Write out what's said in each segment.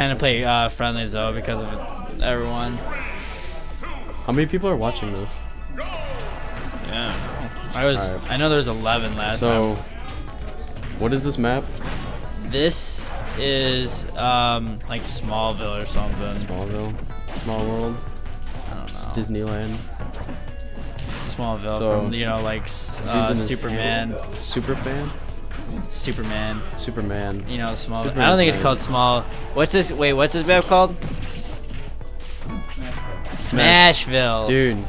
Kind of play uh, friendlies though because of everyone. How many people are watching this? Yeah. I was. Alright. I know there's 11 last So, time. what is this map? This is um like Smallville or something. Smallville, Small World, I don't It's know. Disneyland. Smallville So, from you know like uh, Superman. Superfan, Superman. Superman. You know Small. I don't think it's nice. called Small. What's this? Wait, what's this map called? Smashville. Dude,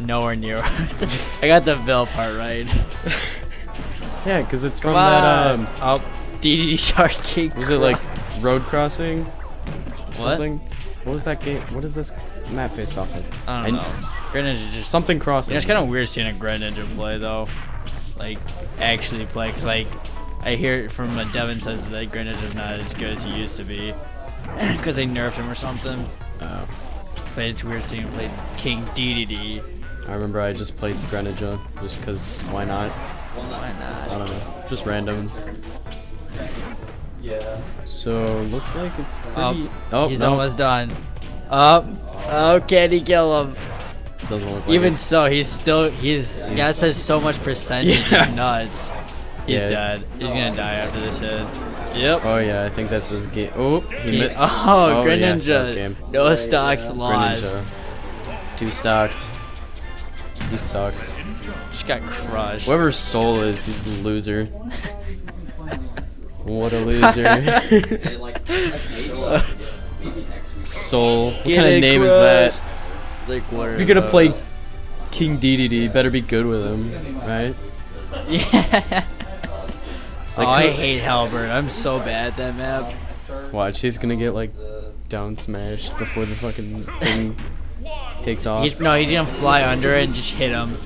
Nowhere near. I got the Ville part right. yeah, because it's Come from that. Um, oh, DDD Arcade. was it like Road Crossing? What? Something? What was that game? What is this map based off of? I don't I- know. Greninja just. Something You Crossing. know, it's kind of weird seeing a Greninja play though. Like actually play, cause like I hear it from uh, Devin says that Greninja is not as good as he used to be, cause they nerfed him or something. Oh. But it's weird seeing him play King DDD. I remember I just played Greninja just because why not? Why not? I don't know. Just random. Yeah. So looks like it's pretty. Oh, Oh, He's no, almost done. Up. Oh, can he kill him? Doesn't look like Even it. so, he's still he's He's- got such so much percentage. Yeah. He's nuts. He's Yeah. dead. He's gonna die after this hit. Yep. Oh yeah, I think that's his game. Oh, he He- mi- oh, Oh, yeah, Greninja. game. no Yeah, stocks yeah. lost. Greninja. Two stocked. He sucks. Just got crushed. Whoever Soul is, he's a loser. what a loser. And like, like maybe, like, maybe next week. Soul. What Get kind of it, name is that? It's like what If you're gonna play King DDD, better be good with him, right? Yeah. Like oh, I hate Halberd. I'm so bad at that map. Watch, he's gonna get like down smashed before the fucking thing takes off. He's, no, he's gonna fly under it and just hit him.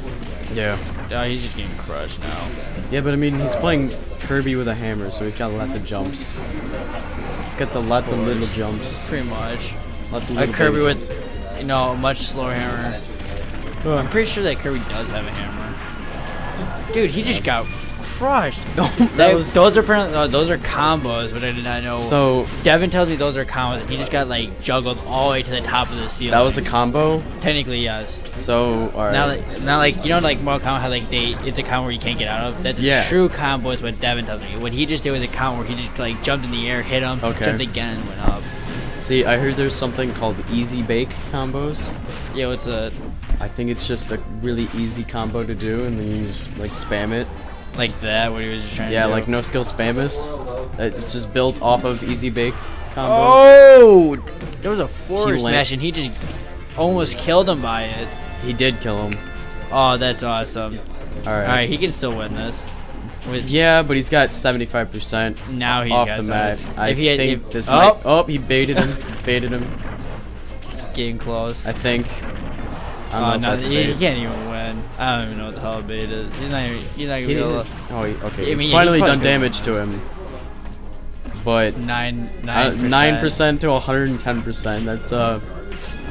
yeah. Oh, he's just getting crushed now. Yeah, but I mean, he's playing Kirby with a hammer, so he's got lots of jumps. He's got some, lots of little jumps. Pretty much. Lots of Like little Kirby with, you know, a much slower hammer. I'm pretty sure that Kirby does have a hammer. Dude, he just got crushed. that That- was- those are apparently- uh, those are combos, which I did not know. So Devin tells me those are combos. and He just got like juggled all the way to the top of the ceiling. that was a combo. technically yes. So alright. Now, like, now, like you know, like Mortal Kombat, how like they, it's a combo where you can't get out of. That's a Yeah. true combo, is what Devin tells me. What he just did was a combo where he just like jumped in the air, hit him, Okay. jumped again, and went up. See, I heard there's something called easy bake combos. Yeah, it's a I think it's just a really easy combo to do, and then you just like spam it. Like that. What he was just trying Yeah, to do. like no skill spamus. Uh, it's just built off of easy bake combos. Oh, there was a forward He smash, and he just almost killed him by it. He did kill him. Oh, that's awesome. All right. All right, he can still win this. With Yeah, but he's got 75% now he's off got the some- map. I he had, think if, this oh, might. Oh, he baited him. baited him. getting close. I think. I Oh, don't know no, that's a he, he can't even win. I don't even know what the hell a bait is. He's not even. He's not He even be able is- oh, he, okay. I he's mean, he finally probably done damage to him. But Nine uh, nine nine percent to 110 percent. That's uh.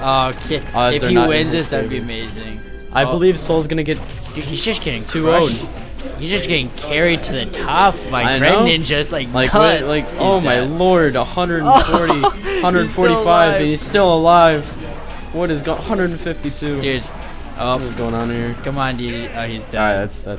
Oh, okay. If he wins this, that'd be amazing. I Oh. believe Soul's gonna get Dude, he's just getting 2-0'd. He's just getting carried to the top by I Red know. Ninja's like like nuts. what, like He's oh my lord 140 Oh, he's 145 and he's still alive. What is going 152? Dude, oh. What oh, is going on here? come on, dude. Oh, he's dead. Alright, that's that's.